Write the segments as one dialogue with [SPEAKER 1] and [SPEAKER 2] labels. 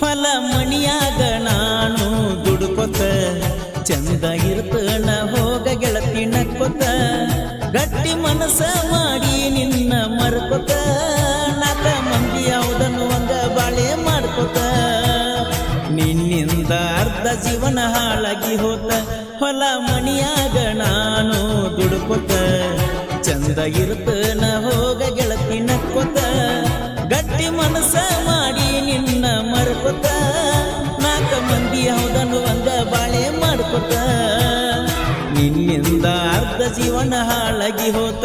[SPEAKER 1] ಹೊಲ ಮಣಿಯಾಗ ನಾನು ದುಡುಕೊತ, ಚಂದ ಇರ್ತಣ, ಹೋಗ ಗೆಳತಿ ಗಟ್ಟಿ ಮನಸ ಮಾಡಿ ನಿನ್ನ ಮರ್ಕೊತ, ನಾಕ ಮಂದಿ ಯಾವುದನ್ನು ಒಂದ ಬಾಳೆ ಮಾಡ್ಕೊತ. ನಿನ್ನಿಂದ ಅರ್ಧ ಜೀವನ ಹಾಳಾಗಿ ಹೋತ ಹೊಲ ಮಣಿಯಾಗ ನಾನು ದುಡುಕೊತ, ಚಂದ ಇರ್ತನ ಹೋಗ ಗೆಳತಿ ಗಟ್ಟಿ ಮನಸ್ಸ ಮಾಡಿ ಮರ್ಕೊತ ನಾಲ್ಕ ಮಂದಿ ಹೌದನ್ನು ಒಂದ ಬಾಳೆ ಮಾಡ್ಕೊತ ನಿನ್ನಿಂದ ಅರ್ಧ ಜೀವನ ಹಾಳಾಗಿ ಹೋತ.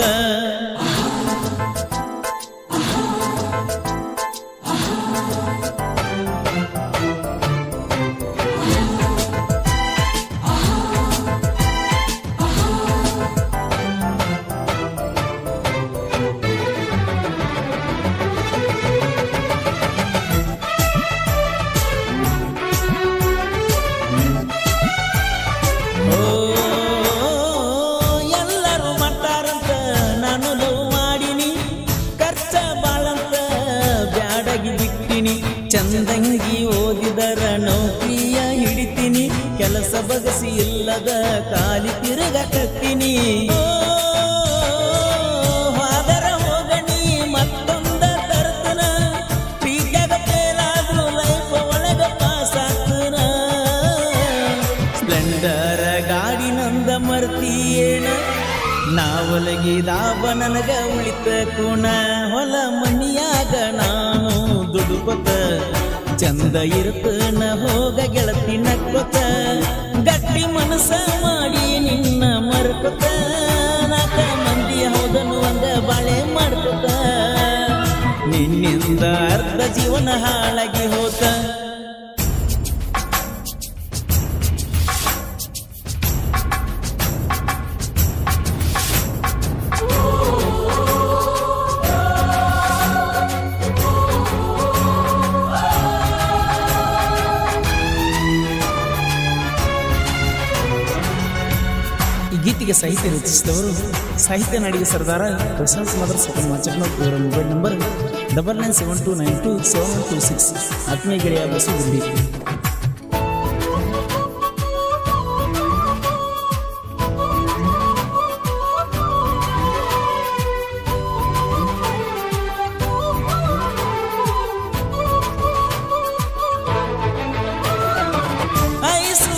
[SPEAKER 1] ಚಂದಂಗಿ ಓದಿದರ ನೌಕರಿಯ ಹಿಡಿತೀನಿ. ಕೆಲಸ ಬಗಸಿ ಇಲ್ಲದ ಕಾಲಿ ತಿರುಗಕತ್ತೀನಿ ಓ, ನಾವಲಗಿದಾವ ನನಗ ಉಳಿತ ಕುಣ ಹೊಲ ಮನಿಯಾಗ ನಾನು ದುಡುಕೊತ, ಚಂದ ಇರ್ತನ ಹೋಗ ಗೆಳತಿ ನಕ್ಕೊತ ಗಟ್ಟಿ ಮನಸ ಮಾಡಿ ನಿನ್ನ ಮರ್ಕೊತ, ನಾಕ ಮಂದಿ ಹೌದನು ಒಂದ ಬಾಳೆ ಮಾಡ್ಕೊತ. ನಿನ್ನಿಂದ ಅರ್ಧ ಜೀವನ ಹಾಳಾಗಿ ಹೋತ. ಗೀತೆಗೆ ಸಾಹಿತ್ಯ ರಚಿಸಿದವರು ಸಾಹಿತ್ಯ ನಾಡಿಗೆ ಸರ್ದಾರ ಪ್ರಶಾಂತ್ ಮದರ್ ಸಕಲ್ ಮಾಚಕ್ನವ್ರು ಇವರ mobile number double nine seven two nine two seven one two six ಆತ್ಮೀಯ ಗೆಳೆಯ ಬಸು ಗುಂಡಿ ಐಸು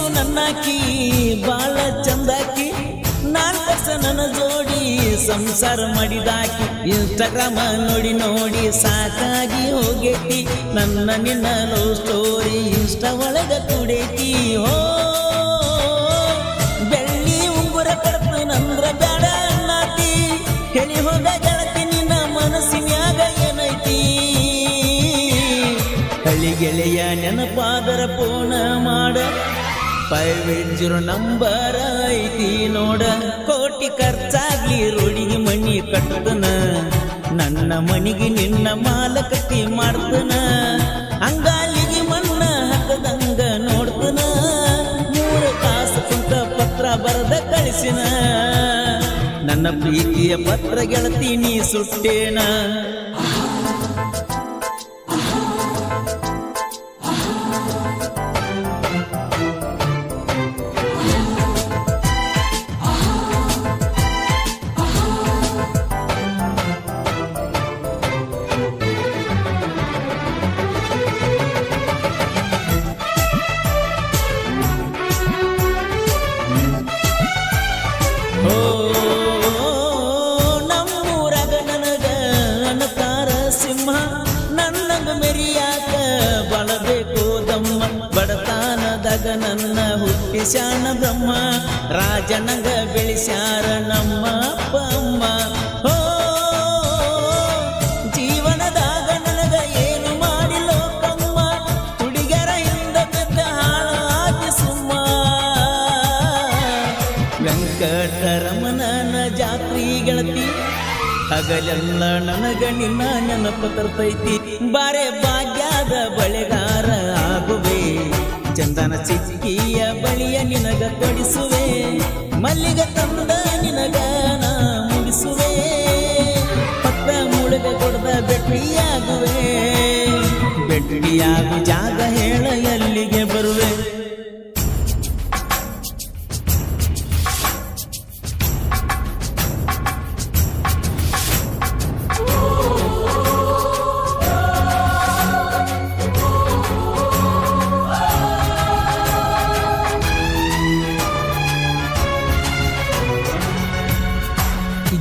[SPEAKER 1] ಸಂಸಾರ ಮಾಡಿದಾಕಿ ಇನ್ಸ್ಟಾಗ್ರಾಮ ನೋಡಿ ನೋಡಿ ಸಾಕಾಗಿ ಹೋಗೈತಿ. ನನ್ನ ನಿನ್ನ ಲವ್ ಸ್ಟೋರಿ ಇನ್ಸ್ಟಾ ಒಳಗ ಕುಡೈತಿ. ಹೋ, ಬೆಳ್ಳಿ ಉಂಗುರ ಕೊಡ್ತು ನಂದ್ರ ಬೇಡ ಅನ್ನಾತಿ. ಹೇಳಿ ಹೋದ ಗೆಳತಿ ನಿನ್ನ ಮನಸ್ಸಿನ್ಯಾಗ ಏನೈತಿ. ಹಳ್ಳಿ ಗೆಳೆಯ ನೆನಪಾದರ ಪೋಣ ಮಾಡ. ಫೈವ್ ಏಟ್ ಜೀರೋ ನಂಬರ್ ಐತಿ ನೋಡ. ಕೋಟಿ ಖರ್ಚಾಗ್ಲಿ ರೋಡಿಗೆ ಮಣಿ ಕಟ್ಟದನ ನನ್ನ ಮನಿಗೆ ನಿನ್ನ ಮಾಲಕತಿ ಮಾಡ್ತನ. ಅಂಗಾಲಿಗೆ ಮಣ್ಣ ಹಾಕದಂಗ ನೋಡ್ತನ. ಮೂರು ತಾಸು ಕುಂತ ಪತ್ರ ಬರದ ಕಳಿಸಿನ. ನನ್ನ ಪ್ರೀತಿಯ ಪತ್ರ ಗೆಳತಿ ನೀ ಸುಟ್ಟೇನ. ನನ್ನ ಹುಟ್ಟಿಸ್ಯಾಣ ಬ್ರಹ್ಮ, ರಾಜನಂಗ ಬೆಳೆಸ್ಯಾರ ನಮ್ಮ ಅಪ್ಪಮ್ಮ ಓ ಜೀವನದಾಗ ನನಗ ಏನು ಮಾಡಿಲೋ ಕಮ್ಮ ಹುಡುಗರ ಹಿಂದ ಬೆದ್ದ ಹಾಳಾಗಿ ಸುಮ್ಮ. ವೆಂಕಟರಮಣನ ಜಾತ್ರಿ ಗೆಳತಿ, ಹಗಲೆಲ್ಲ ನನಗ ನಿನ್ನ ನೆನಪು ತರ್ತೈತಿ. ಬಾರೆ ಭಾಗ್ಯದ ಬಳೆಗಾರ ಚಂದನ ಚಿಕ್ಕಿಯ ಬಳಿಯ ನಿನಗ ಕೊಡಿಸುವೆ ಮಲ್ಲಿಗ ತಂದ ನಿನಗ ನಾ ಮುಡಿಸುವೆ. ಪಕ್ಕ ಮುಳುಗ ಕೊಡದ ಬೆಟ್ಟಿಯಾಗುವೆ ಬೆಟ್ಟಿಯಾಗು ಜಾಗ ಹೇಳ ಎಲ್ಲಿಗೆ ಬರುವೆ.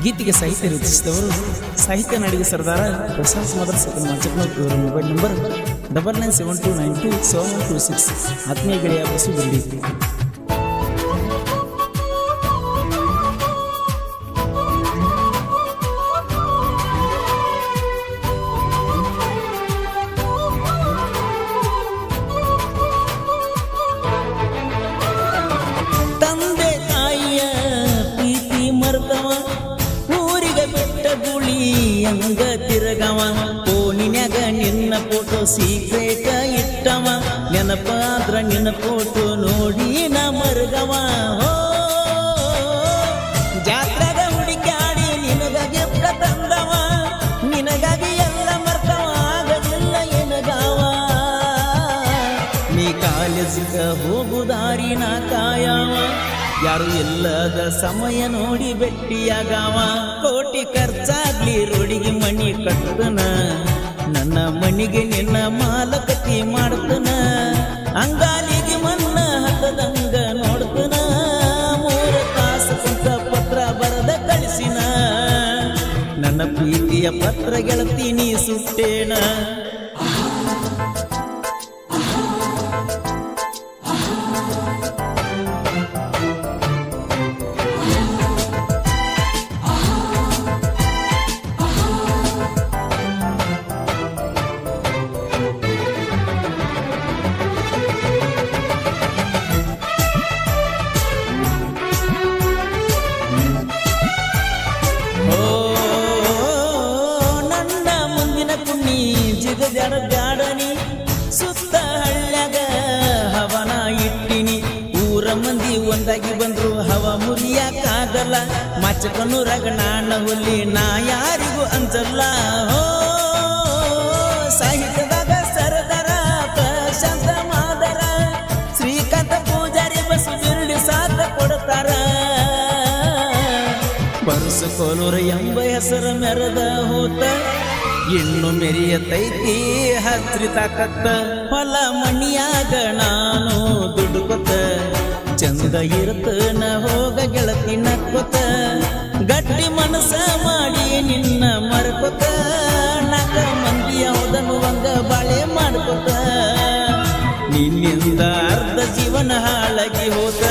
[SPEAKER 1] ಗೀತೆಗೆ ಸಾಹಿತ್ಯ ರಚಿಸಿದವರು ಸಾಹಿತ್ಯ ನಾಡಿಗೆ ಸರ್ದಾರ ಪ್ರಶಾಂತ್ ಮದರ್ ಸಕಲ್ ಮಂಚಕ್ನೂರ್ ಇವರ mobile number double nine seven two nine two seven two six ಆತ್ಮೀಯ ಗೆಳೆಯ ಬಸು ಗುಂಡಿ ತಂದೆ ತಾಯಿಯ ಪ್ರೀತಿ ಮರ್ತವ ಬಿಟ್ಟ ಗುಳಿ ಹಂಗ ತಿರಗವ. ಫೋನಿನ್ಯಾಗ ನಿನ್ನ ಫೋಟೋ ಸೀಕ್ರೆಟ ಇಟ್ಟವ. ನೆನಪಾದ್ರ ನಿನ್ನ ಫೋಟೋ ನೋಡಿ ನಾ ಮರುಗವ. ಯಾರು ಎಲ್ಲದ ಸಮಯ ನೋಡಿ ಬೆಟ್ಟಿಯಾಗವ ಕೋಟಿ ಖರ್ಚಾಗ್ಲಿ ರೋಡಿಗೆ ಮಣಿ ಕಟ್ಟನ ನನ್ನ ಮಣಿಗೆ ನಿನ್ನ ಮಾಲಕತಿ ಮಾಡ್ತನ. ಅಂಗಾಲಿಗೆ ಮನ್ನ ಹತ್ತದಂಗ ನೋಡ್ತನ. ಮೂರು ತಾಸು ಕುಂತ ಪತ್ರ ಬರದ ಕಳಿಸಿನ. ನನ್ನ ಪ್ರೀತಿಯ ಪತ್ರ ಗೆಳತಿ ನೀ ಬಂದ್ರು ಹವ ಮಚ್ಚಕನು ನಾಣ ಹುಲಿ, ನಾ ಯಾರಿಗೂ ಅಂಜಲ್ಲ. ಹೋ, ಸಾಹಿತ್ಯದಾಗ ಸರದರ ಪ್ರಶಾಂತ ಮಾದರ. ಶ್ರೀಕಾಂತ ಪೂಜಾರಿ ಬಸು ಬಿರುಡಿ ಸಾಥ ಕೊಡ್ತಾರ. ಬರ್ಸಕೋಲೂರ ಎಂಬ ಹೆಸರ ಮೆರೆದ ಹೋತ. ಇನ್ನು ಮೆರಿಯತೈತಿ ಹತ್ರಿ ತಕ್ಕ ಹೊಲ ಮಣಿಯಾಗ ನಾನು ದುಡ್ಕೊತ ಚಂದ ಇರುತ್ತನ ಹೋಗ ಗೆಳತಿ ನಕ್ಕೊತ. ಗಟ್ಟಿ ಮನಸ ಮಾಡಿ ನಿನ್ನ ಮರ್ಕೊತ. ನಾಕ ಮಂದಿ ಯಾವುದನ್ನು ಒಂದ ಬಾಳೆ ಮಾಡ್ಕೊತ. ನಿನ್ನಿಂದ ಅರ್ಧ ಜೀವನ ಹಾಳಾಗಿ ಹೋತ.